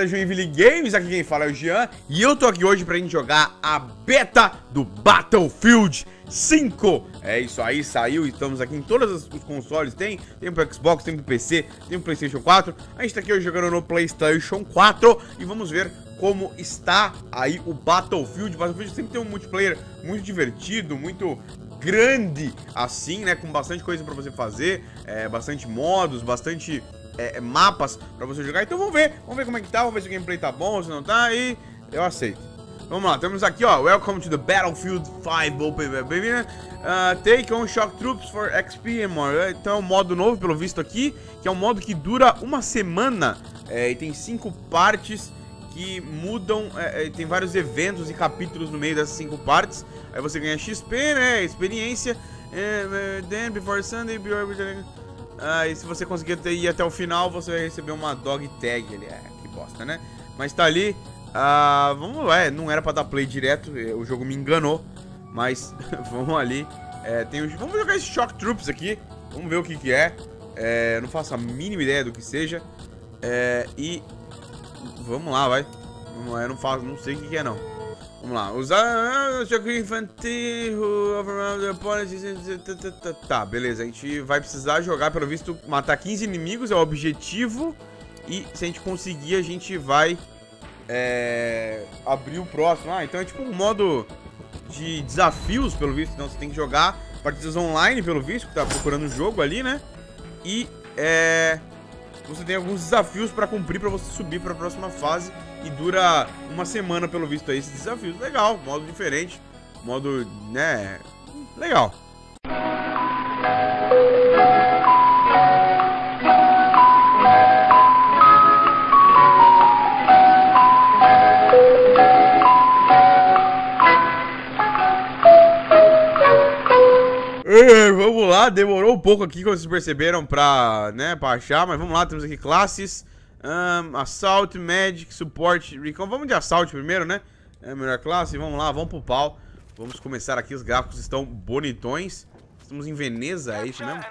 rapaziada, Joinville Games, aqui quem fala é o Jean E eu tô aqui hoje pra gente jogar a beta do Battlefield 5 É isso aí, saiu, estamos aqui em todos os consoles Tem, tem pro Xbox, tem pro PC, tem pro Playstation 4 A gente tá aqui hoje jogando no Playstation 4 E vamos ver como está aí o Battlefield Battlefield sempre tem um multiplayer muito divertido, muito grande assim, né? Com bastante coisa pra você fazer, é, bastante modos, bastante é, é, mapas pra você jogar. Então vamos ver, vamos ver como é que tá, vamos ver se o gameplay tá bom, se não tá, e eu aceito. Vamos lá, temos aqui, ó, Welcome to the Battlefield 5 Open Baby, uh, Take on Shock Troops for XP and more. Então é um modo novo, pelo visto aqui, que é um modo que dura uma semana é, e tem cinco partes que mudam, é, é tem vários eventos e capítulos no meio dessas cinco partes. Aí você ganha XP, né, experiência, é, then before Sunday, before... Ah, e se você conseguir ir até o final, você vai receber uma dog tag ali. É, que bosta, né? Mas tá ali. Ah, vamos lá, é, não era pra dar play direto, é, o jogo me enganou. Mas vamos ali. É, tem vamos jogar esse Shock Troops aqui. Vamos ver o que que é. é não faço a mínima ideia do que seja. É, e vamos lá, vai. Eu não faço, não sei o que, que é não. Vamos lá. Usar choque infantil, Tá, beleza. A gente vai precisar jogar, pelo visto, matar 15 inimigos, é o objetivo. E se a gente conseguir, a gente vai é, abrir o próximo. Ah, então é tipo um modo de desafios, pelo visto. Então você tem que jogar partidas online, pelo visto, que tá procurando o jogo ali, né? E é, você tem alguns desafios pra cumprir pra você subir pra próxima fase. E dura uma semana, pelo visto, aí, esses desafios. Legal, modo diferente. Modo, né, legal. vamos lá, demorou um pouco aqui, como vocês perceberam, pra, né, pra achar, mas vamos lá, temos aqui classes, um, Assault, Magic, Support, Recon, vamos de Assault primeiro, né, é a melhor classe, vamos lá, vamos pro pau, vamos começar aqui, os gráficos estão bonitões, estamos em Veneza, é isso mesmo?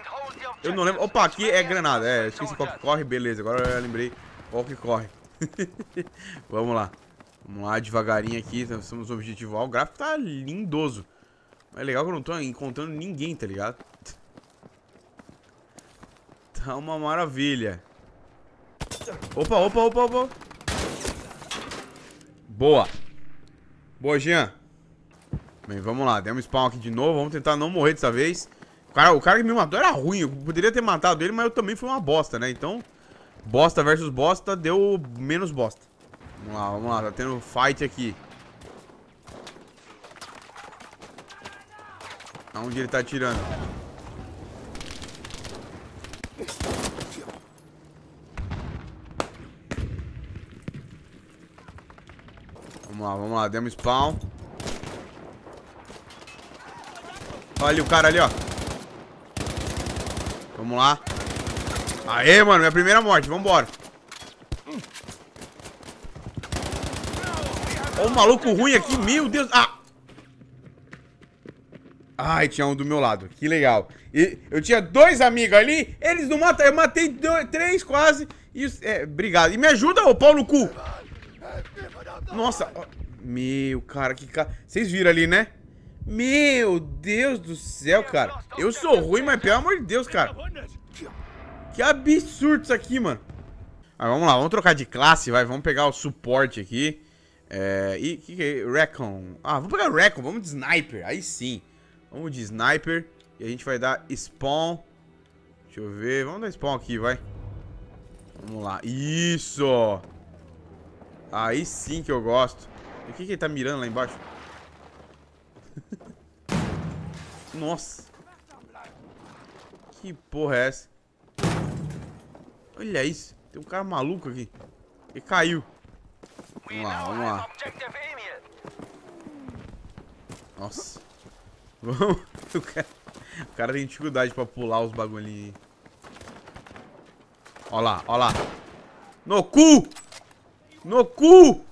Eu não lembro, opa, aqui é granada, é, esqueci qual que corre, beleza, agora eu lembrei qual que corre, vamos lá, vamos lá, devagarinho aqui, estamos no objetivo, o gráfico tá lindoso, é legal que eu não tô encontrando ninguém, tá ligado? Tá uma maravilha. Opa, opa, opa, opa. Boa. Boa, Jean. Bem, vamos lá. Demos spawn aqui de novo. Vamos tentar não morrer dessa vez. O cara, o cara que me matou era ruim. Eu poderia ter matado ele, mas eu também fui uma bosta, né? Então, bosta versus bosta deu menos bosta. Vamos lá, vamos lá. Tá tendo fight aqui. Aonde ele tá atirando? Vamos lá, vamos lá. Demos spawn. Olha ali o cara ali, ó. Vamos lá. Aê, mano. Minha primeira morte. Vambora. Olha o maluco ruim aqui. Meu Deus. Ah. Ai, tinha um do meu lado. Que legal. E eu tinha dois amigos ali, eles não matam. Eu matei dois, três quase. E, é, obrigado. E me ajuda, ô pau no cu. Nossa. Meu, cara, que cara. Vocês viram ali, né? Meu Deus do céu, cara. Eu sou ruim, mas pelo amor de Deus, cara. Que absurdo isso aqui, mano. Mas vamos lá, vamos trocar de classe, vai. Vamos pegar o suporte aqui. É, e que que é? Recon. Ah, vamos pegar o Recon, vamos de Sniper. Aí sim. Vamos de sniper. E a gente vai dar spawn. Deixa eu ver. Vamos dar spawn aqui, vai. Vamos lá. Isso! Aí sim que eu gosto. E o que, que ele tá mirando lá embaixo? Nossa. Que porra é essa? Olha isso. Tem um cara maluco aqui. Ele caiu. Vamos lá, vamos lá. Nossa. Vamos. O cara, o cara tem dificuldade pra pular os bagulhinhos. Ó lá, ó lá. No cu! No cu!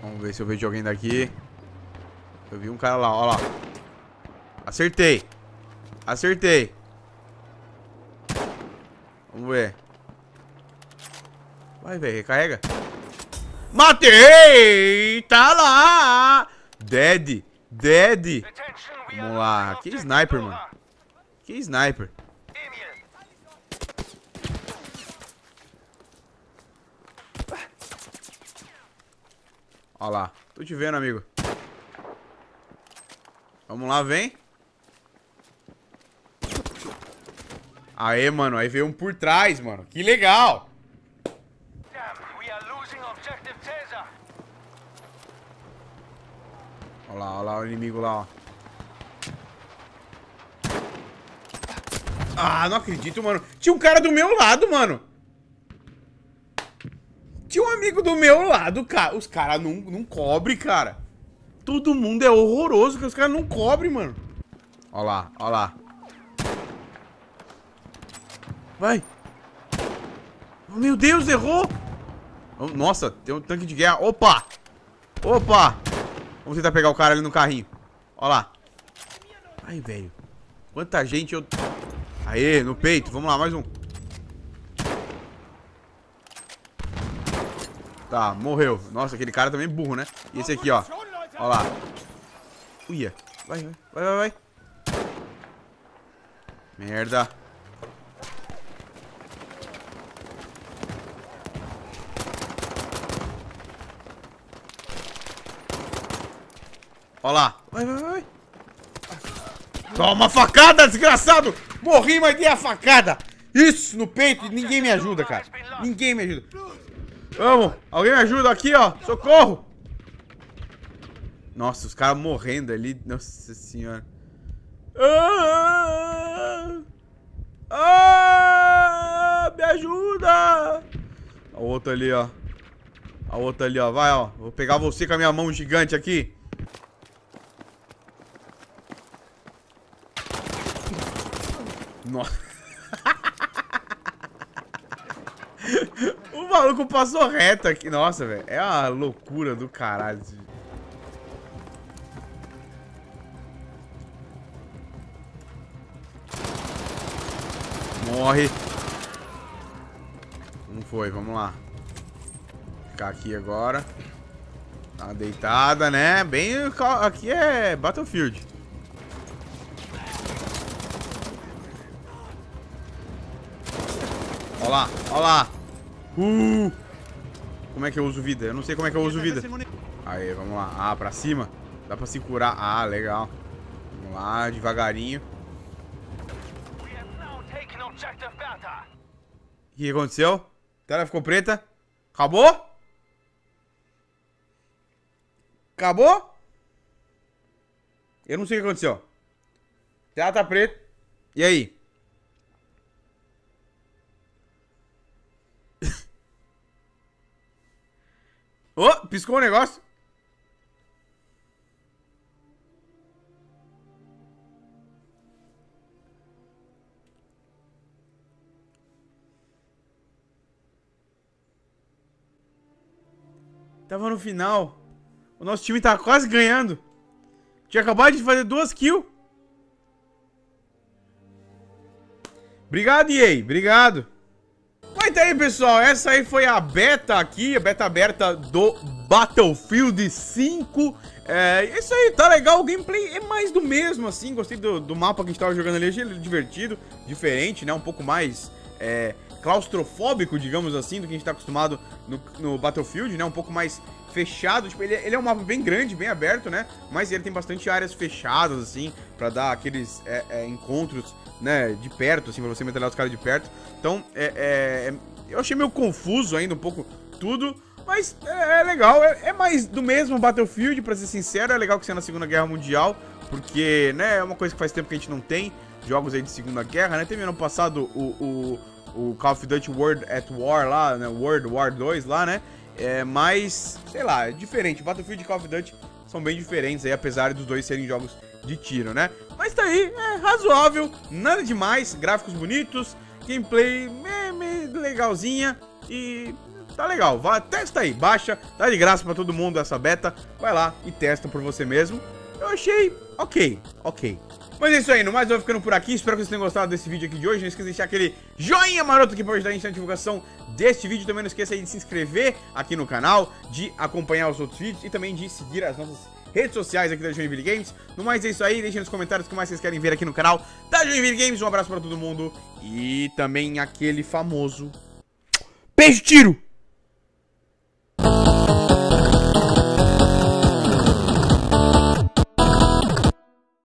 Vamos ver se eu vejo alguém daqui. Eu vi um cara lá, ó lá. Acertei. Acertei. Vamos ver. Vai, velho, recarrega. Matei! Tá lá! Dead, dead. Vamos lá. Que sniper, mano. Que sniper. Ó lá. Tô te vendo, amigo. Vamos lá, vem. Aê, mano. Aí veio um por trás, mano. Que legal. Olha lá, olha lá o inimigo lá, ó. Ah, não acredito, mano. Tinha um cara do meu lado, mano. Tinha um amigo do meu lado, cara. Os caras não, não cobrem, cara. Todo mundo é horroroso, que os caras não cobrem, mano. Ó lá, ó lá. Vai. Oh, meu Deus, errou. Oh, nossa, tem um tanque de guerra. Opa. Opa. Vamos tentar pegar o cara ali no carrinho. Ó lá. Ai, velho. Quanta gente eu... Aê, no peito. Vamos lá, mais um. Tá, morreu. Nossa, aquele cara também é burro, né? E esse aqui, ó. Ó lá. Uia. Vai, vai, vai, vai. Merda. Ó lá. Vai, vai, vai. Toma facada, desgraçado. Morri, mas dei a facada. Isso, no peito. Ninguém me ajuda, cara. Ninguém me ajuda. Vamos. Alguém me ajuda aqui, ó. Socorro. Nossa, os caras morrendo ali. Nossa senhora. Ah, ah, me ajuda. A outra ali, ó. A outra ali, ó. Vai, ó. Vou pegar você com a minha mão gigante aqui. Nossa. o maluco passou reto aqui. Nossa, velho. É uma loucura do caralho. Morre. Não foi, vamos lá. Ficar aqui agora. Tá deitada, né? Bem... Aqui é Battlefield. Ó lá, ó lá. Uh! Como é que eu uso vida? Eu não sei como é que eu uso vida. Aí, vamos lá. Ah, pra cima. Dá pra se curar. Ah, legal. Vamos lá, devagarinho. O que aconteceu? A tela ficou preta. Acabou? Acabou? Eu não sei o que aconteceu. A tela tá preta. E aí? Oh, piscou o negócio. Tava no final. O nosso time tá quase ganhando. Tinha acabado de fazer duas kills. Obrigado, EA. Obrigado. Tá aí, pessoal. Essa aí foi a beta aqui, a beta aberta do Battlefield 5. É, isso aí, tá legal. O gameplay é mais do mesmo, assim. Gostei do, do mapa que a gente tava jogando ali. Achei divertido, diferente, né? Um pouco mais é, claustrofóbico, digamos assim, do que a gente tá acostumado no, no Battlefield, né? Um pouco mais fechado. Tipo, ele, ele, é um mapa bem grande, bem aberto, né? Mas ele tem bastante áreas fechadas, assim, pra dar aqueles é, é, encontros, né? De perto, assim, pra você metralhar os caras de perto. Então, é, é, é, eu achei meio confuso ainda um pouco tudo. Mas é, é legal, é, é, mais do mesmo Battlefield, pra ser sincero. É legal que seja na Segunda Guerra Mundial, porque, né, é uma coisa que faz tempo que a gente não tem jogos aí de Segunda Guerra, né? Teve ano passado o, o, o Call of Duty World at War lá, né? World War 2 lá, né? É, mas, sei lá, é diferente. Battlefield e Call of Duty são bem diferentes aí, apesar dos dois serem jogos de tiro, né? Mas tá aí, é razoável, nada demais, gráficos bonitos, gameplay me, me legalzinha e tá legal. Vai, testa aí, baixa, dá de graça pra todo mundo essa beta, vai lá e testa por você mesmo. Eu achei ok, ok. Mas é isso aí, no mais eu vou ficando por aqui, espero que vocês tenham gostado desse vídeo aqui de hoje, não esqueça de deixar aquele joinha maroto aqui pra ajudar a gente na divulgação deste vídeo, também não esqueça de se inscrever aqui no canal, de acompanhar os outros vídeos e também de seguir as nossas redes sociais aqui da Joinville Games. No mais é isso aí, deixem nos comentários o que mais vocês querem ver aqui no canal da Joinville Games, um abraço pra todo mundo e também aquele famoso... Beijo, tiro!